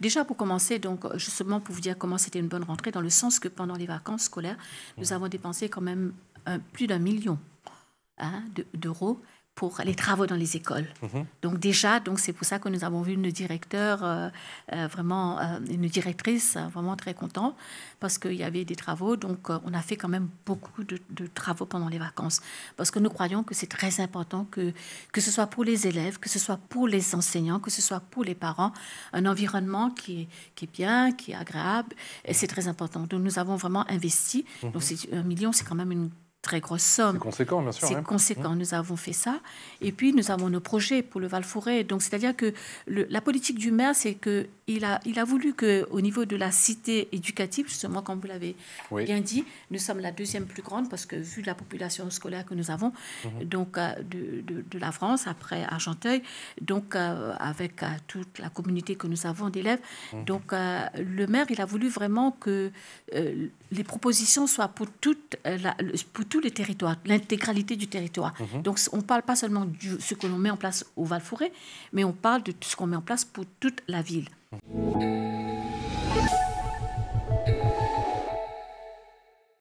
Déjà, pour commencer, donc, justement, pour vous dire comment c'était une bonne rentrée, dans le sens que pendant les vacances scolaires, nous mhm. avons dépensé quand même plus d'un million hein, d'euros pour les travaux dans les écoles. Mhm. Donc déjà, donc c'est pour ça que nous avons vu une directeur, euh, euh, vraiment euh, une directrice vraiment très contente parce qu'il y avait des travaux. Donc on a fait quand même beaucoup de, travaux pendant les vacances parce que nous croyons que c'est très important que que ce soit pour les élèves, que ce soit pour les enseignants, que ce soit pour les parents, un environnement qui est, qui est bien, qui est agréable et c'est très important. Donc nous avons vraiment investi. Donc mhm. c'est un million, c'est quand même une très grosse somme. C'est conséquent, bien sûr. C'est conséquent. Mmh. Nous avons fait ça. Et puis, nous avons nos projets pour le Val-Forêt. Donc, c'est-à-dire que la politique du maire, c'est qu'il a, il a voulu qu'au niveau de la cité éducative, justement, comme vous l'avez bien dit, nous sommes la deuxième plus grande parce que, vu la population scolaire que nous avons, mmh. donc, euh, de, de, la France, après Argenteuil, donc, euh, avec euh, toute la communauté que nous avons d'élèves. Mmh. Donc, le maire, il a voulu vraiment que les propositions soient pour toute la, pour tous les territoires, l'intégralité du territoire. Mhm. Donc, on ne parle pas seulement de ce que l'on met en place au Val-Forêt, mais on parle de tout ce qu'on met en place pour toute la ville. Mhm.